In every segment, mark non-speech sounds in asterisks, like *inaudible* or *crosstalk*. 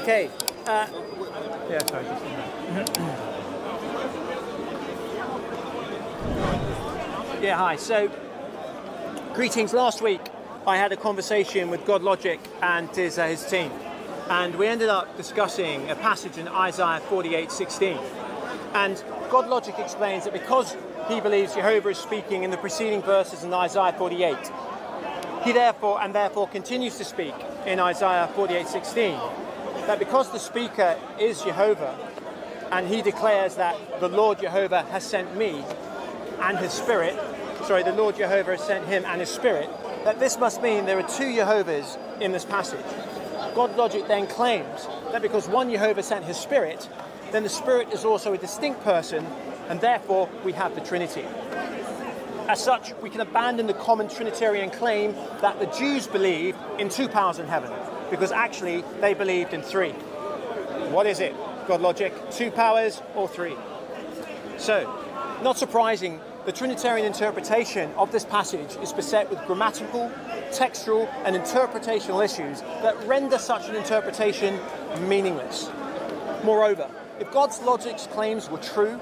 Okay. Uh, yeah, sorry. Just yeah, hi. So, greetings. Last week, I had a conversation with God Logic and his, uh, his team, and we ended up discussing a passage in Isaiah 48:16. And God Logic explains that because he believes Jehovah is speaking in the preceding verses in Isaiah 48, he therefore and therefore continues to speak in Isaiah 48:16 that because the speaker is Jehovah and he declares that the Lord Jehovah has sent me and his spirit, sorry, the Lord Jehovah has sent him and his spirit, that this must mean there are two Jehovahs in this passage. God logic then claims that because one Jehovah sent his spirit, then the spirit is also a distinct person and therefore we have the Trinity. As such, we can abandon the common Trinitarian claim that the Jews believe in two powers in heaven, because actually they believed in three. What is it? God logic, two powers or three? So, not surprising, the Trinitarian interpretation of this passage is beset with grammatical, textual, and interpretational issues that render such an interpretation meaningless. Moreover, if God's logic's claims were true,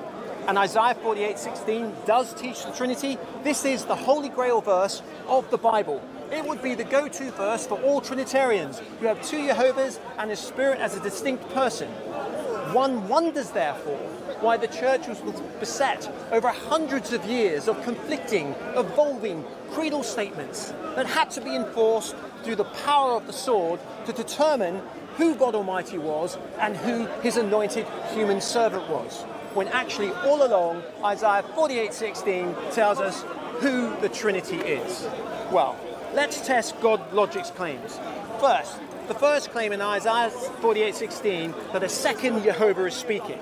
and Isaiah 48:16 does teach the Trinity, this is the holy grail verse of the Bible. It would be the go-to verse for all Trinitarians who have two Jehovahs and His Spirit as a distinct person. One wonders, therefore, why the church was beset over hundreds of years of conflicting, evolving creedal statements that had to be enforced through the power of the sword to determine who God Almighty was and who His anointed human servant was when actually all along Isaiah 48:16 tells us who the Trinity is. Well, let's test God logic's claims. First, the first claim in Isaiah 48:16 that a second Jehovah is speaking.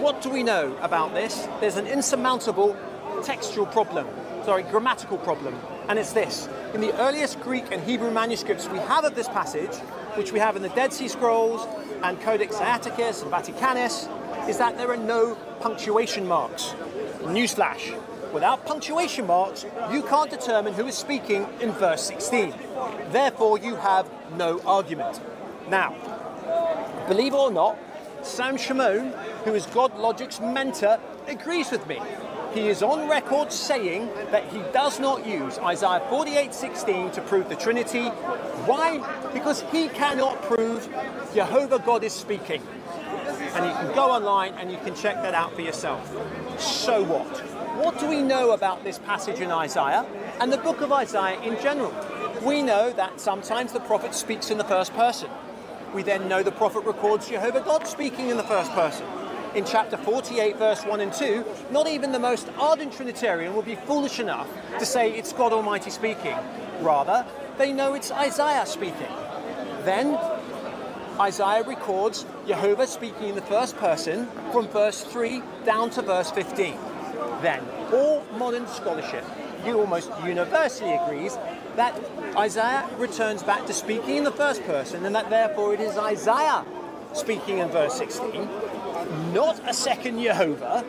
What do we know about this? There's an insurmountable textual problem, sorry, grammatical problem, and it's this. In the earliest Greek and Hebrew manuscripts we have of this passage, which we have in the Dead Sea Scrolls and Codex Sinaiticus and Vaticanus, is that there are no punctuation marks. Newsflash, without punctuation marks, you can't determine who is speaking in verse 16. Therefore, you have no argument. Now, believe it or not, Sam Shamoun, who is God Logic's mentor, agrees with me. He is on record saying that he does not use Isaiah 48:16 to prove the Trinity. Why? Because he cannot prove Jehovah God is speaking and you can go online and you can check that out for yourself. So what? What do we know about this passage in Isaiah and the book of Isaiah in general? We know that sometimes the prophet speaks in the first person. We then know the prophet records Jehovah God speaking in the first person. In chapter 48, verse 1 and 2, not even the most ardent Trinitarian will be foolish enough to say it's God Almighty speaking. Rather, they know it's Isaiah speaking. Then Isaiah records Jehovah speaking in the first person from verse 3 down to verse 15. Then, all modern scholarship you almost universally agrees that Isaiah returns back to speaking in the first person and that therefore it is Isaiah speaking in verse 16, not a second Jehovah,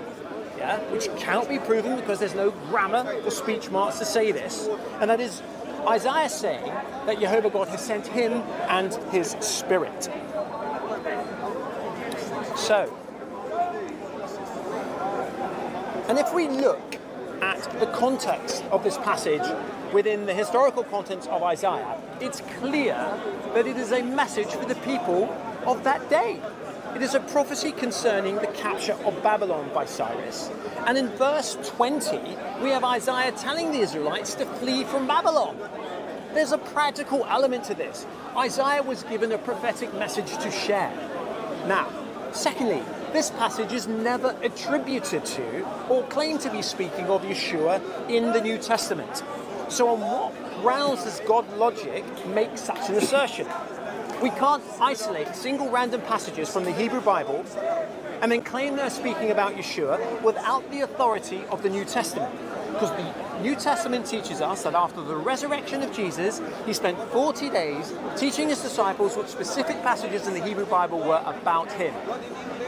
yeah, which cannot be proven because there's no grammar or speech marks to say this, and that is Isaiah saying that Jehovah God has sent him and his spirit. So, and if we look at the context of this passage within the historical contents of Isaiah, it's clear that it is a message for the people of that day. It is a prophecy concerning the capture of Babylon by Cyrus. And in verse 20, we have Isaiah telling the Israelites to flee from Babylon. There's a practical element to this. Isaiah was given a prophetic message to share. Now, secondly, this passage is never attributed to or claimed to be speaking of Yeshua in the New Testament. So, on what grounds does God logic make such an assertion? We can't isolate single random passages from the Hebrew Bible and then claim they're speaking about Yeshua without the authority of the New Testament. Because the New Testament teaches us that after the resurrection of Jesus, he spent 40 days teaching his disciples what specific passages in the Hebrew Bible were about him.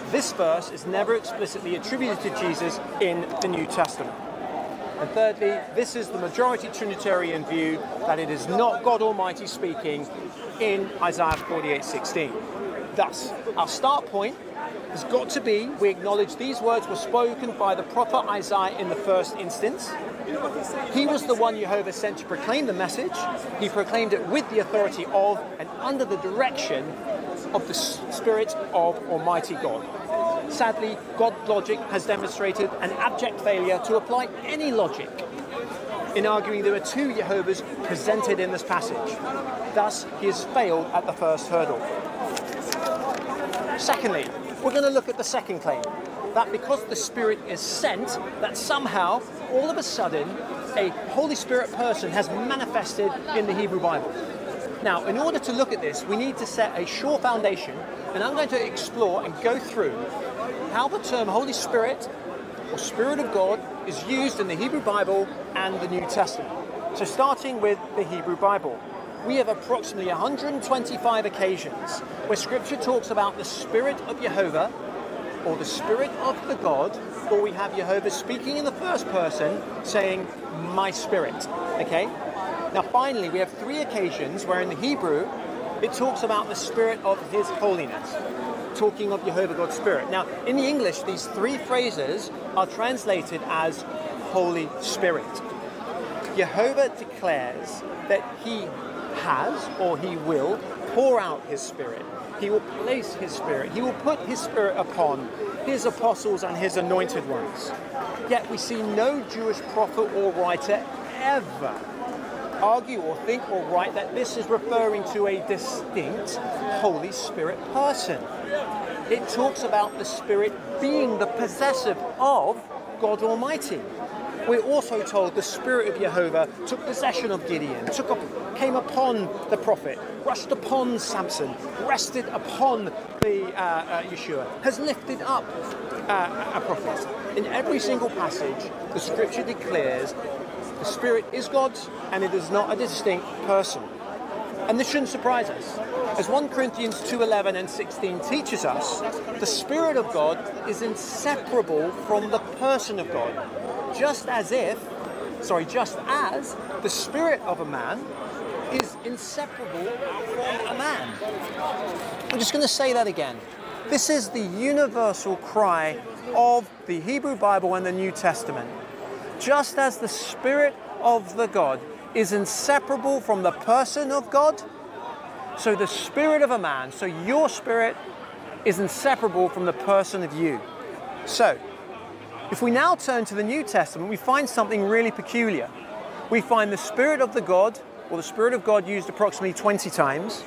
This verse is never explicitly attributed to Jesus in the New Testament. And thirdly, this is the majority Trinitarian view that it is not God Almighty speaking, in Isaiah 48:16. Thus, our start point has got to be we acknowledge these words were spoken by the prophet Isaiah in the first instance. He was the one Jehovah sent to proclaim the message. He proclaimed it with the authority of and under the direction of the Spirit of Almighty God. Sadly, God logic has demonstrated an abject failure to apply any logic in arguing there are two Jehovahs presented in this passage. Thus, he has failed at the first hurdle. Secondly, we're going to look at the second claim that because the Spirit is sent, that somehow, all of a sudden, a Holy Spirit person has manifested in the Hebrew Bible. Now, in order to look at this, we need to set a sure foundation, and I'm going to explore and go through how the term Holy Spirit or Spirit of God is used in the Hebrew Bible and the New Testament. So, starting with the Hebrew Bible, we have approximately 125 occasions where Scripture talks about the Spirit of Jehovah or the Spirit of the God, or we have Jehovah speaking in the first person saying, My Spirit. Okay? Now, finally, we have three occasions where in the Hebrew it talks about the Spirit of His holiness talking of Jehovah God's Spirit. Now, in the English, these three phrases are translated as Holy Spirit. Jehovah declares that He has or He will pour out His Spirit. He will place His Spirit. He will put His Spirit upon His apostles and His anointed ones. Yet we see no Jewish prophet or writer ever argue or think or write that this is referring to a distinct Holy Spirit person. It talks about the Spirit being the possessive of God Almighty. We're also told the Spirit of Jehovah took possession of Gideon, took up, came upon the prophet, rushed upon Samson, rested upon the uh, uh, Yeshua, has lifted up uh, a prophet. In every single passage, the Scripture declares the Spirit is God's and it is not a distinct person. And this shouldn't surprise us. As 1 Corinthians 2:11 and 16 teaches us, the Spirit of God is inseparable from the person of God. Just as if, sorry, just as the spirit of a man is inseparable from a man. I'm just going to say that again. This is the universal cry of the Hebrew Bible and the New Testament. Just as the Spirit of the God is inseparable from the person of God, so the spirit of a man, so your spirit is inseparable from the person of you. So, if we now turn to the New Testament, we find something really peculiar. We find the Spirit of the God, or the Spirit of God used approximately 20 times.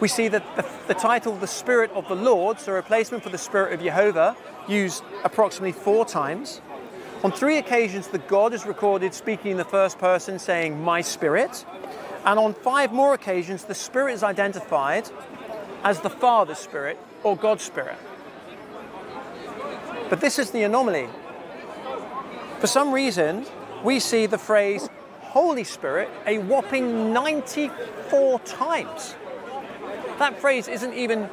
We see that the, the title, the Spirit of the Lord, so a replacement for the Spirit of Jehovah, used approximately four times. On three occasions, the God is recorded speaking in the first person, saying, My Spirit. And on five more occasions, the Spirit is identified as the Father's Spirit or God's Spirit. But this is the anomaly. For some reason, we see the phrase Holy Spirit a whopping 94 times. That phrase isn't even,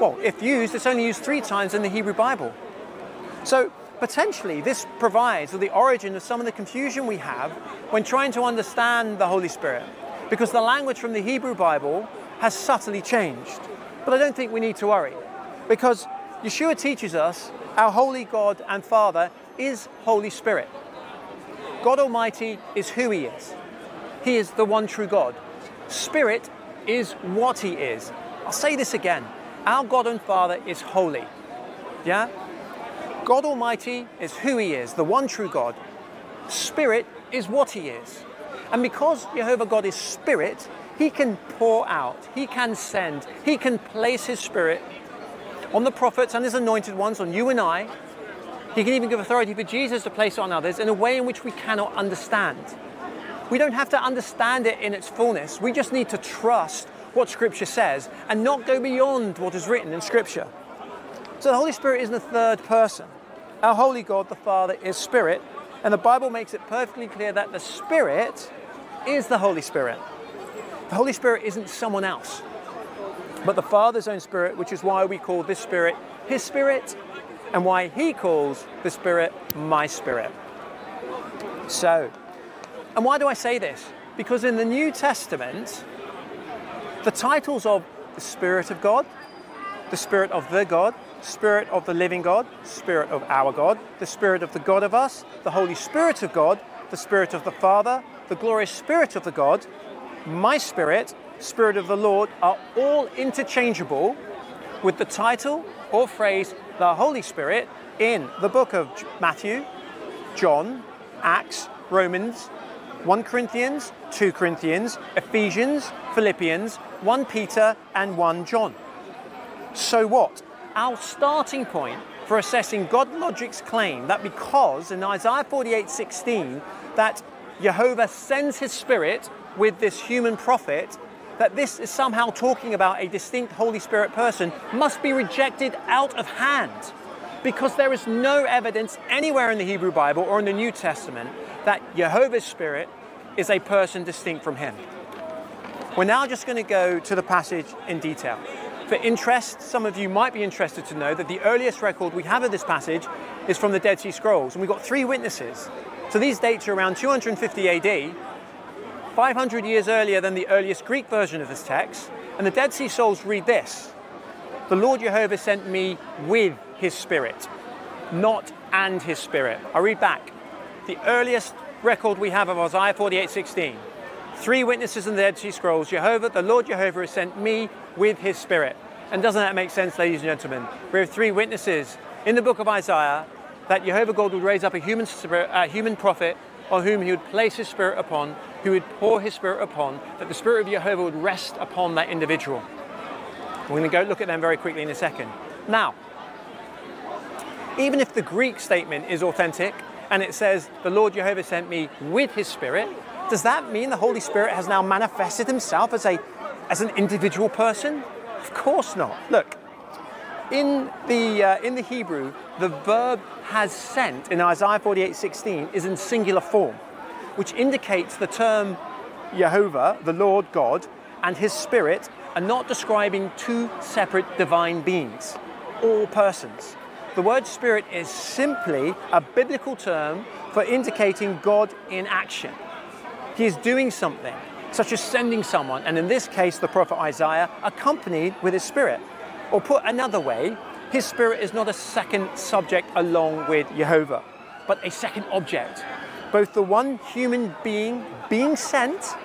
well, if used, it's only used three times in the Hebrew Bible. So potentially this provides the origin of some of the confusion we have when trying to understand the Holy Spirit, because the language from the Hebrew Bible has subtly changed. But I don't think we need to worry, because Yeshua teaches us our holy God and Father is Holy Spirit. God Almighty is who He is. He is the one true God. Spirit is what He is. I'll say this again. Our God and Father is holy. Yeah? God Almighty is who He is, the one true God. Spirit is what He is. And because Jehovah God is Spirit, He can pour out, He can send, He can place His Spirit on the prophets and His anointed ones, on you and I. He can even give authority for Jesus to place on others in a way in which we cannot understand. We don't have to understand it in its fullness. We just need to trust what Scripture says and not go beyond what is written in Scripture. So the Holy Spirit isn't a third person. Our holy God, the Father, is Spirit, and the Bible makes it perfectly clear that the Spirit is the Holy Spirit. The Holy Spirit isn't someone else, but the Father's own Spirit, which is why we call this Spirit His Spirit, and why He calls the Spirit my Spirit. So, and why do I say this? Because in the New Testament, The titles of the Spirit of God, the Spirit of the God, Spirit of the living God, Spirit of our God, the Spirit of the God of us, the Holy Spirit of God, the Spirit of the Father, the glorious Spirit of the God, my Spirit, Spirit of the Lord are all interchangeable with the title or phrase the Holy Spirit in the book of Matthew, John, Acts, Romans, 1 Corinthians, 2 Corinthians, Ephesians, Philippians, 1 Peter, and 1 John. So what? Our starting point for assessing God Logic's claim that because in Isaiah 48:16 that Jehovah sends his spirit with this human prophet, that this is somehow talking about a distinct Holy Spirit person must be rejected out of hand because there is no evidence anywhere in the Hebrew Bible or in the New Testament that Jehovah's Spirit is a person distinct from him. We're now just going to go to the passage in detail. For interest, some of you might be interested to know that the earliest record we have of this passage is from the Dead Sea Scrolls, and we've got three witnesses. So these dates are around 250 AD, 500 years earlier than the earliest Greek version of this text, and the Dead Sea Scrolls read this The Lord Jehovah sent me with his spirit, not and his spirit. I read back. The earliest record we have of Isaiah 48:16. Three witnesses in the Dead Sea Scrolls. Jehovah, the Lord Jehovah has sent me with his spirit. And doesn't that make sense, ladies and gentlemen? We have three witnesses in the book of Isaiah that Jehovah God would raise up a human, spirit, a human prophet on whom he would place his spirit upon, who would pour his spirit upon, that the spirit of Jehovah would rest upon that individual. We're going to go look at them very quickly in a second. Now, even if the Greek statement is authentic and it says, The Lord Jehovah sent me with his Spirit, does that mean the Holy Spirit has now manifested himself as, a, as an individual person? Of course not. Look, in the, uh, in the Hebrew, the verb has sent in Isaiah 48:16 is in singular form, which indicates the term Jehovah, the Lord God, and his Spirit are not describing two separate divine beings, all persons. The word spirit is simply a biblical term for indicating God in action. He is doing something, such as sending someone, and in this case, the prophet Isaiah, accompanied with his spirit. Or put another way, his spirit is not a second subject along with Jehovah, but a second object. Both the one human being being sent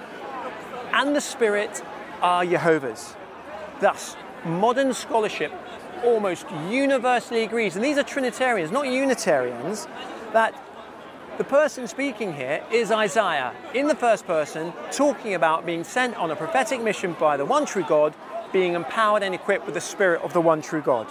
and the spirit are Jehovah's. Thus, modern scholarship almost universally agrees, and these are Trinitarians, not Unitarians, that the person speaking here is Isaiah in the first person, talking about being sent on a prophetic mission by the one true God, being empowered and equipped with the Spirit of the one true God.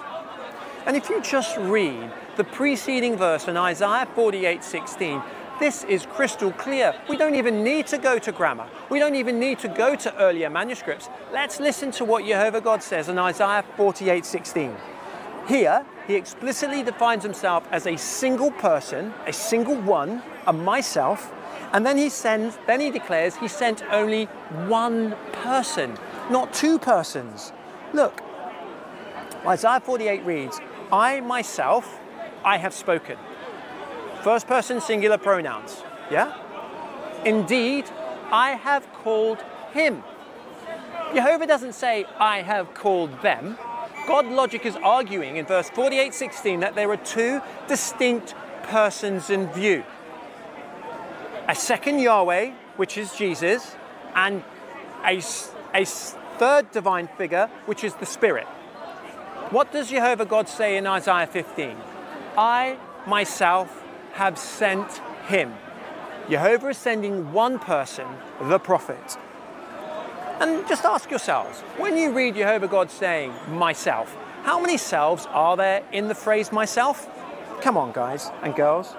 And if you just read the preceding verse in Isaiah 48 16, this is crystal clear. We don't even need to go to grammar. We don't even need to go to earlier manuscripts. Let's listen to what Jehovah God says in Isaiah 48:16. Here, he explicitly defines himself as a single person, a single one, a myself, and then he sends, then he declares he sent only one person, not two persons. Look, Isaiah 48 reads, I myself, I have spoken. First person singular pronouns. Yeah? Indeed, I have called him. Jehovah doesn't say, I have called them. God logic is arguing in verse 48:16 that there are two distinct persons in view. A second Yahweh, which is Jesus, and a, a third divine figure, which is the Spirit. What does Jehovah God say in Isaiah 15? I myself have sent him. Jehovah is sending one person, the prophet. And just ask yourselves when you read Jehovah God saying, myself, how many selves are there in the phrase myself? Come on, guys and girls.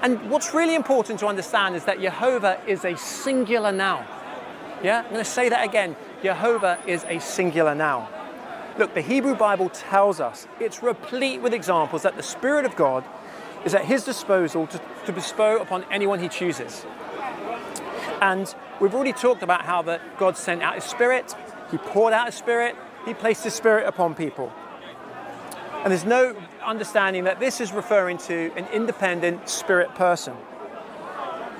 And what's really important to understand is that Jehovah is a singular noun. Yeah, I'm going to say that again. Jehovah is a singular noun. Look, the Hebrew Bible tells us it's replete with examples that the Spirit of God is at his disposal to, to bestow upon anyone he chooses. And we've already talked about how that God sent out his spirit, he poured out his spirit, he placed his spirit upon people. And there's no understanding that this is referring to an independent spirit person.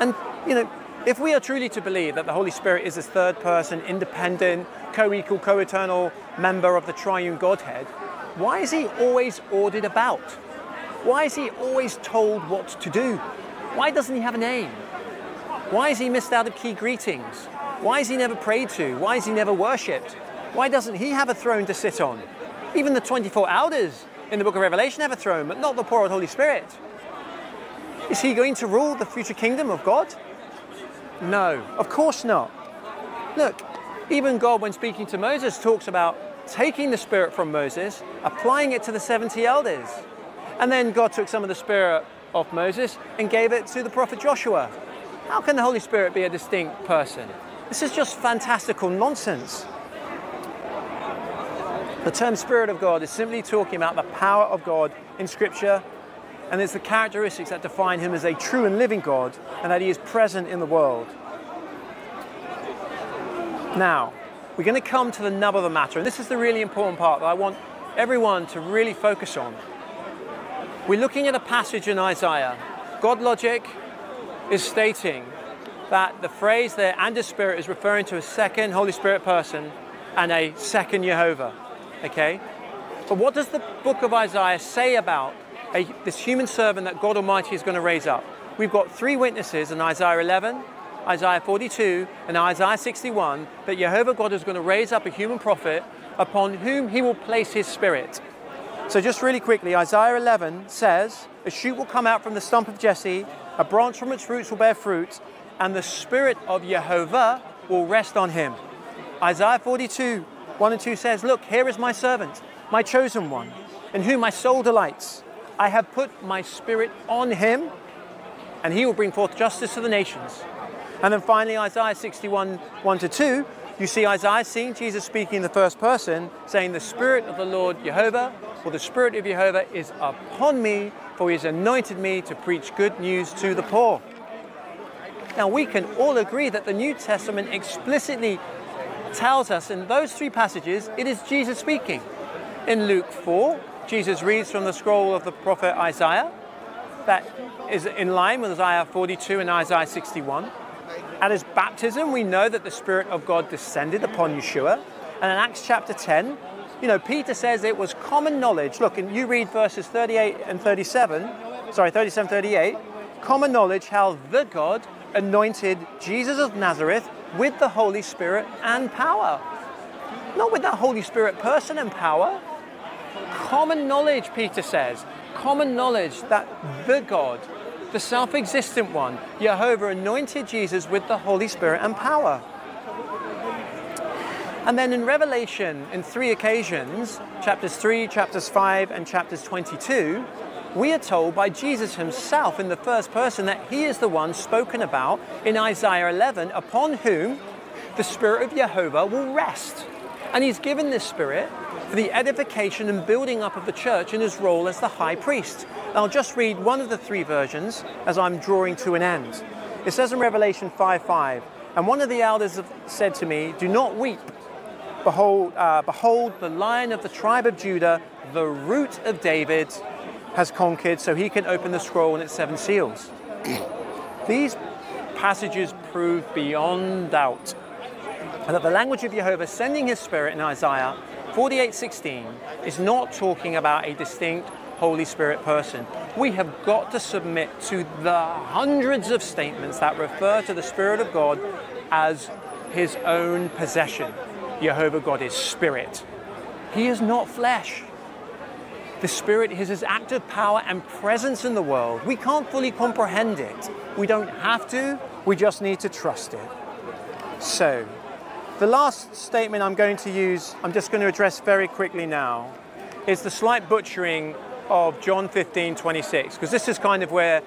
And, you know, If we are truly to believe that the Holy Spirit is this third person, independent, co equal, co eternal member of the triune Godhead, why is he always ordered about? Why is he always told what to do? Why doesn't he have a name? Why is he missed out of key greetings? Why is he never prayed to? Why is he never worshipped? Why doesn't he have a throne to sit on? Even the 24 elders in the book of Revelation have a throne, but not the poor old Holy Spirit. Is he going to rule the future kingdom of God? No, of course not. Look, even God, when speaking to Moses, talks about taking the Spirit from Moses, applying it to the 70 elders. And then God took some of the Spirit off Moses and gave it to the prophet Joshua. How can the Holy Spirit be a distinct person? This is just fantastical nonsense. The term Spirit of God is simply talking about the power of God in Scripture, and it's the characteristics that define Him as a true and living God, and that He is present in the world. Now, we're going to come to the nub of the matter, and this is the really important part that I want everyone to really focus on. We're looking at a passage in Isaiah. God Logic is stating that the phrase there, and the Spirit, is referring to a second Holy Spirit person and a second Jehovah. Okay? But what does the book of Isaiah say about a, this human servant that God Almighty is going to raise up? We've got three witnesses in Isaiah 11, Isaiah 42, and Isaiah 61 that Jehovah God is going to raise up a human prophet upon whom he will place his spirit. So, just really quickly, Isaiah 11 says, A shoot will come out from the stump of Jesse, a branch from its roots will bear fruit, and the spirit of Jehovah will rest on him. Isaiah 42, 1 and 2 says, Look, here is my servant, my chosen one, in whom my soul delights. I have put my spirit on him, and he will bring forth justice to the nations. And then finally, Isaiah 61, 1 to 2, you see Isaiah seeing Jesus speaking in the first person, saying, The Spirit of the Lord Jehovah, or the Spirit of Jehovah is upon me, for he has anointed me to preach good news to the poor. Now, we can all agree that the New Testament explicitly tells us in those three passages it is Jesus speaking. In Luke 4, Jesus reads from the scroll of the prophet Isaiah, that is in line with Isaiah 42 and Isaiah 61. At his baptism, we know that the Spirit of God descended upon Yeshua. And in Acts chapter 10, you know, Peter says it was common knowledge. Look, and you read verses 38 and 37, sorry, 37, 38, common knowledge how the God anointed Jesus of Nazareth with the Holy Spirit and power. Not with that Holy Spirit person and power. Common knowledge, Peter says. Common knowledge that the God, the self existent one, Jehovah, anointed Jesus with the Holy Spirit and power. And then in Revelation, in three occasions, chapters 3, chapters 5, and chapters 22, we are told by Jesus himself in the first person that he is the one spoken about in Isaiah 11, upon whom the Spirit of Jehovah will rest. And he's given this Spirit for the edification and building up of the church in his role as the high priest. And I'll just read one of the three versions as I'm drawing to an end. It says in Revelation 5 5, and one of the elders said to me, Do not weep. Behold, uh, behold, the lion of the tribe of Judah, the root of David, has conquered so he can open the scroll and its seven seals. *clears throat* These passages prove beyond doubt that the language of Jehovah sending his spirit in Isaiah 48:16 is not talking about a distinct Holy Spirit person. We have got to submit to the hundreds of statements that refer to the Spirit of God as his own possession. Jehovah God is spirit. He is not flesh. The Spirit is His active power and presence in the world. We can't fully comprehend it. We don't have to, we just need to trust it. So, the last statement I'm going to use, I'm just going to address very quickly now, is the slight butchering of John 15 26, because this is kind of where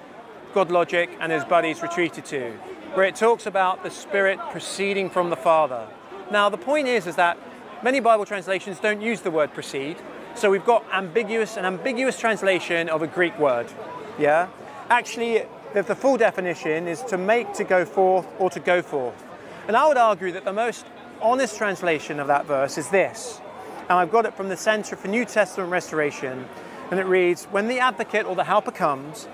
God Logic and his buddies retreated to, where it talks about the Spirit proceeding from the Father. Now, the point is, is that many Bible translations don't use the word proceed, so we've got ambiguous, an ambiguous translation of a Greek word. Yeah? Actually, the, the full definition is to make, to go forth, or to go forth. And I would argue that the most honest translation of that verse is this. And I've got it from the Center for New Testament Restoration. And it reads When the advocate or the helper comes,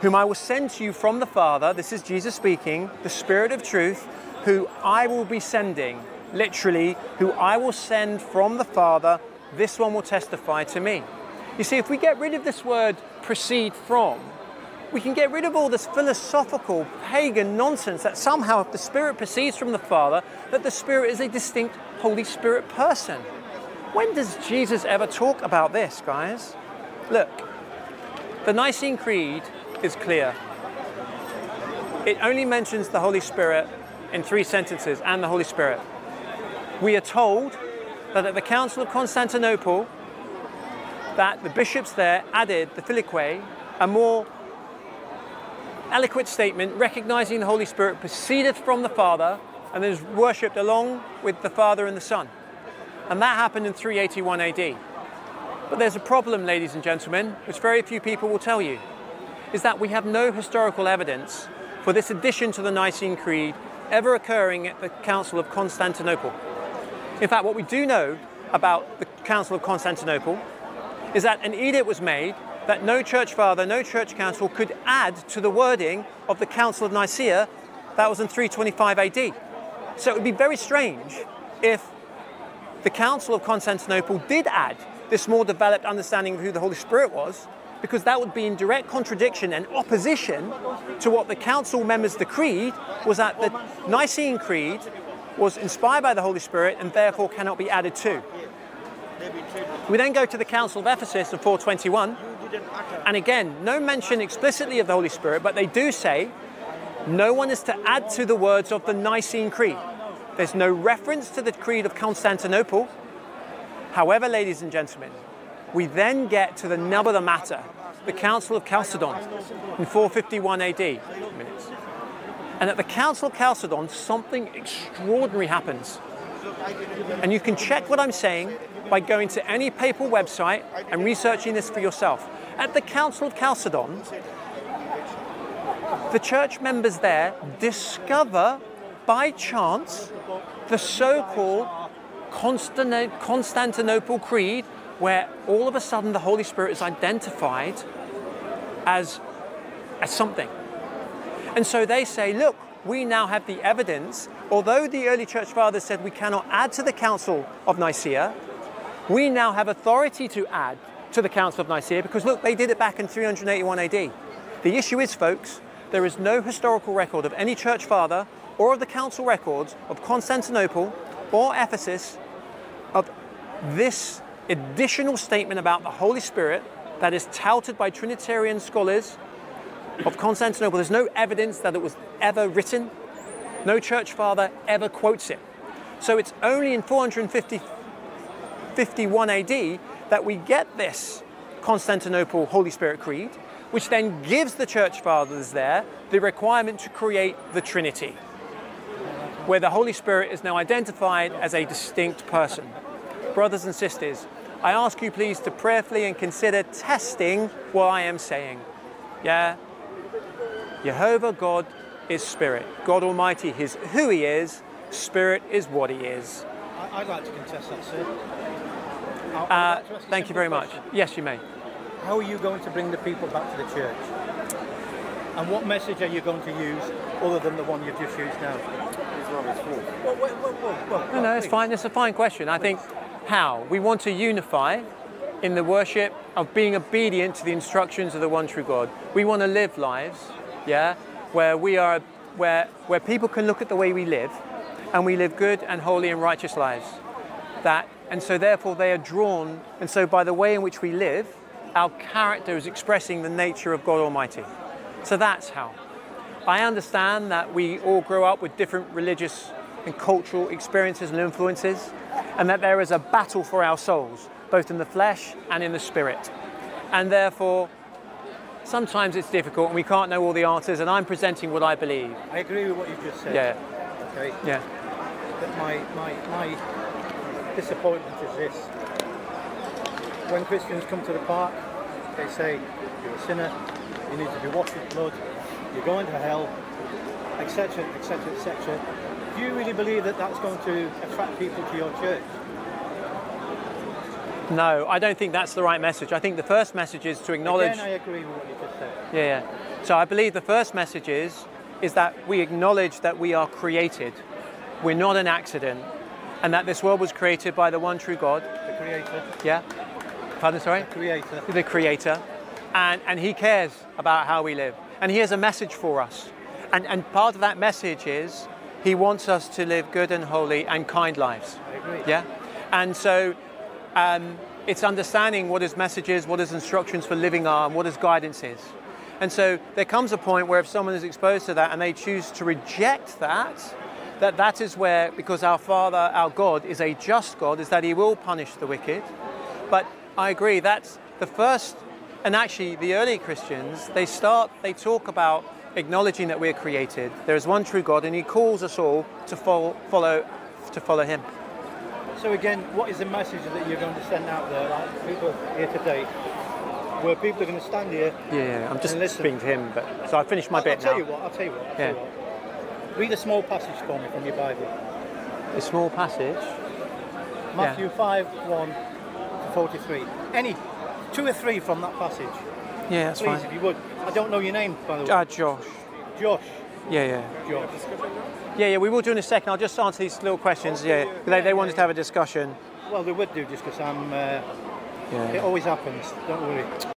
whom I will send to you from the Father, this is Jesus speaking, the Spirit of truth, who I will be sending, literally, who I will send from the Father, this one will testify to me. You see, if we get rid of this word proceed from, we can get rid of all this philosophical, pagan nonsense that somehow if the Spirit proceeds from the Father, that the Spirit is a distinct Holy Spirit person. When does Jesus ever talk about this, guys? Look, the Nicene Creed is clear. It only mentions the Holy Spirit in three sentences and the Holy Spirit. We are told that at the Council of Constantinople, that the bishops there added the Filioque, a more eloquent statement recognizing the Holy Spirit proceedeth from the Father and is worshipped along with the Father and the Son. And that happened in 381 AD. But there's a problem, ladies and gentlemen, which very few people will tell you, is that we have no historical evidence for this addition to the Nicene Creed ever occurring at the Council of Constantinople. In fact, what we do know about the Council of Constantinople is that an edict was made that no church father, no church council could add to the wording of the Council of Nicaea that was in 325 AD. So it would be very strange if the Council of Constantinople did add this more developed understanding of who the Holy Spirit was, because that would be in direct contradiction and opposition to what the council members decreed was that the Nicene Creed was inspired by the Holy Spirit and therefore cannot be added to. We then go to the Council of Ephesus in 421, and again, no mention explicitly of the Holy Spirit, but they do say no one is to add to the words of the Nicene Creed. There's no reference to the Creed of Constantinople. However, ladies and gentlemen, we then get to the nub of the matter, the Council of Chalcedon in 451 AD. And at the Council of Chalcedon, something extraordinary happens. And you can check what I'm saying by going to any papal website and researching this for yourself. At the Council of Chalcedon, the church members there discover by chance the so called Constantinople Creed, where all of a sudden the Holy Spirit is identified as, as something. And so they say, look, we now have the evidence. Although the early church fathers said we cannot add to the Council of Nicaea, we now have authority to add to the Council of Nicaea because look, they did it back in 381 AD. The issue is, folks, there is no historical record of any church father or of the council records of Constantinople or Ephesus of this additional statement about the Holy Spirit that is touted by Trinitarian scholars of Constantinople. There's no evidence that it was ever written. No church father ever quotes it. So it's only in 451 AD that we get this Constantinople Holy Spirit Creed, which then gives the church fathers there the requirement to create the Trinity, where the Holy Spirit is now identified as a distinct person. Brothers and sisters, I ask you please to prayerfully and consider testing what I am saying. Yeah? Jehovah God is Spirit. God Almighty is who He is, Spirit is what He is. I'd like to contest that, sir. Uh, thank you very much. Yes, you may. How are you going to bring the people back to the church? And what message are you going to use other than the one you've just used now? Well, well, well, no, no, it's fine. It's a fine question. I think how we want to unify in the worship of being obedient to the instructions of the one true God. We want to live lives, yeah, where we are, where where people can look at the way we live, and we live good and holy and righteous lives. That and so therefore they are drawn, and so by the way in which we live, our character is expressing the nature of God Almighty. So that's how. I understand that we all grow up with different religious and cultural experiences and influences, and that there is a battle for our souls, both in the flesh and in the spirit. And therefore, sometimes it's difficult and we can't know all the answers, and I'm presenting what I believe. I agree with what you've just said. Yeah. Okay. Yeah. But my, my, my disappointment is this. When Christians come to the park, they say, you're a sinner, you need to be washed with blood, you're going to hell, etc., etc., etc. Do you really believe that that's going to attract people to your church? No, I don't think that's the right message. I think the first message is to acknowledge. Again, I agree with what you just said. Yeah, yeah. So I believe the first message is is that we acknowledge that we are created. We're not an accident, and that this world was created by the one true God. The creator, Yeah. Pardon, sorry. creator. The Creator, and and He cares about how we live, and He has a message for us, and and part of that message is He wants us to live good and holy and kind lives. I agree. Yeah, and so um, it's understanding what his message is, what his instructions for living are, and what his guidance is. And so there comes a point where if someone is exposed to that and they choose to reject that, that that is where, because our Father, our God, is a just God, is that He will punish the wicked. But I agree, that's the first, and actually the early Christians, they start, they talk about acknowledging that we're created. There is one true God, and He calls us all to follow, follow to follow Him. So again, what is the message that you're going to send out there, like people here today, where people are going to stand here? Yeah, I'm just speaking to him, but so I finished my I'll, bit I'll tell now. you what. I'll tell you what. I'll Yeah. tell you what. Read a small passage for me from your Bible. A small passage. Matthew 5, 1 to 43. Any two or three from that passage, Yeah, that's please, fine. if you would. I don't know your name, by the way. Uh, Josh. Josh. Yeah, yeah. Josh. Yeah, yeah, we will do in a second. I'll just answer these little questions. Yeah, they, they wanted to have a discussion. Well, they would do just because I'm. Uh, it always happens. Don't worry.